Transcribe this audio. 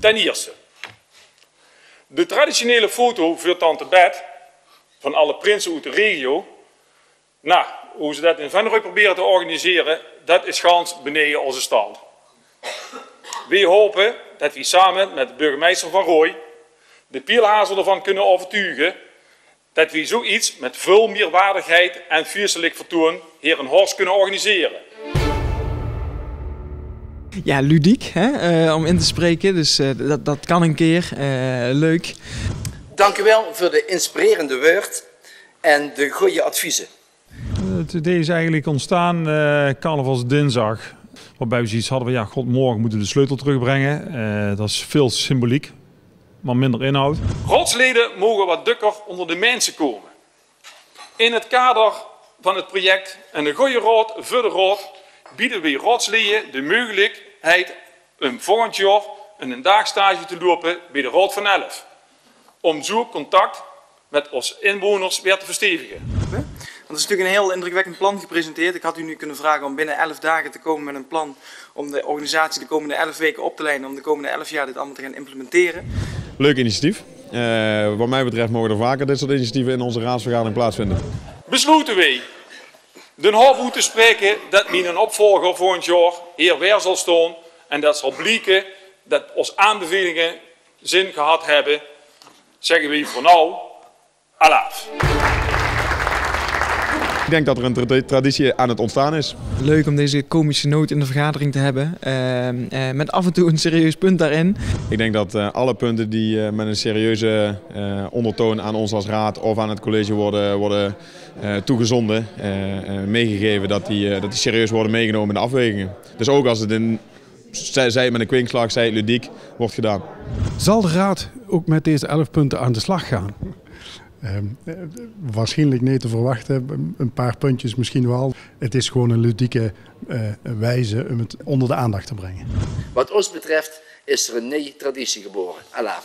Ten eerste, de traditionele foto voor Tante Bet van alle prinsen uit de regio. Nou, hoe ze dat in Venrooy proberen te organiseren, dat is gans beneden onze stand. We hopen dat we samen met de burgemeester van Rooij de Pielhazel ervan kunnen overtuigen dat we zoiets met veel meer waardigheid en vierselijk vertoon hier in Horst kunnen organiseren. Ja, ludiek hè, eh, om in te spreken, dus eh, dat, dat kan een keer. Eh, leuk. Dank u wel voor de inspirerende woord en de goede adviezen. Het idee is eigenlijk ontstaan uh, carnavalsdinsdag. Waarbij we zoiets hadden van ja, god, morgen moeten we de sleutel terugbrengen. Uh, dat is veel symboliek, maar minder inhoud. Rotsleden mogen wat dukker onder de mensen komen. In het kader van het project En de Goeie Rood voor de Rood bieden we rotsleden de mogelijkheid een volgend jaar een dagstage te lopen bij de Rood van Elf. Om zo contact met ons inwoners weer te verstevigen. Want het is natuurlijk een heel indrukwekkend plan gepresenteerd. Ik had u nu kunnen vragen om binnen 11 dagen te komen met een plan om de organisatie de komende 11 weken op te leiden, om de komende 11 jaar dit allemaal te gaan implementeren. Leuk initiatief. Uh, wat mij betreft mogen er vaker dit soort initiatieven in onze raadsvergadering plaatsvinden. Besloten wij de hof te spreken dat mijn opvolger volgend jaar hier weer zal staan en dat zal blijken dat onze aanbevelingen zin gehad hebben, zeggen we voor nou, alaaf. Ik denk dat er een traditie aan het ontstaan is. Leuk om deze komische noot in de vergadering te hebben. Uh, uh, met af en toe een serieus punt daarin. Ik denk dat uh, alle punten die met een serieuze ondertoon aan ons als raad of aan het college worden, worden toegezonden, meegegeven, dat die, dat die serieus worden meegenomen in de afwegingen. Dus ook als het in zij, zij met een kwinkslag, zij ludiek, wordt gedaan. Zal de raad ook met deze elf punten aan de slag gaan? Uh, waarschijnlijk niet te verwachten, een paar puntjes misschien wel. Het is gewoon een ludieke uh, wijze om het onder de aandacht te brengen. Wat ons betreft is er een nieuwe traditie geboren. Allah.